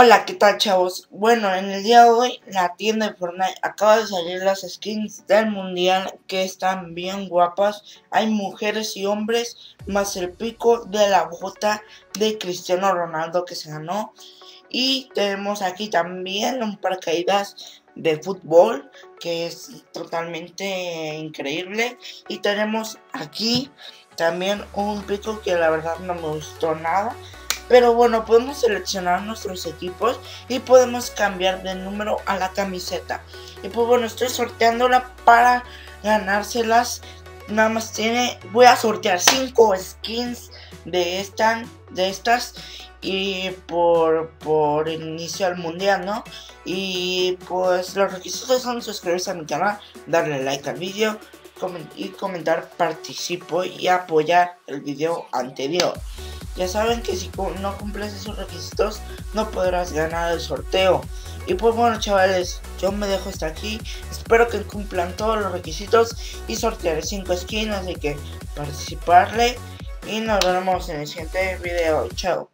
Hola, ¿qué tal chavos? Bueno, en el día de hoy la tienda de Fortnite acaba de salir las skins del mundial que están bien guapas. Hay mujeres y hombres, más el pico de la bota de Cristiano Ronaldo que se ganó. Y tenemos aquí también un paracaídas de fútbol que es totalmente increíble. Y tenemos aquí también un pico que la verdad no me gustó nada pero bueno, podemos seleccionar nuestros equipos y podemos cambiar de número a la camiseta. Y pues bueno, estoy sorteándola para ganárselas. Nada más tiene, voy a sortear 5 skins de, de estas y por, por inicio al mundial, ¿no? Y pues los requisitos son suscribirse a mi canal, darle like al vídeo y comentar participo y apoyar el vídeo anterior. Ya saben que si no cumples esos requisitos no podrás ganar el sorteo. Y pues bueno chavales, yo me dejo hasta aquí. Espero que cumplan todos los requisitos y sortearé 5 skins, así que participarle. Y nos vemos en el siguiente video. Chao.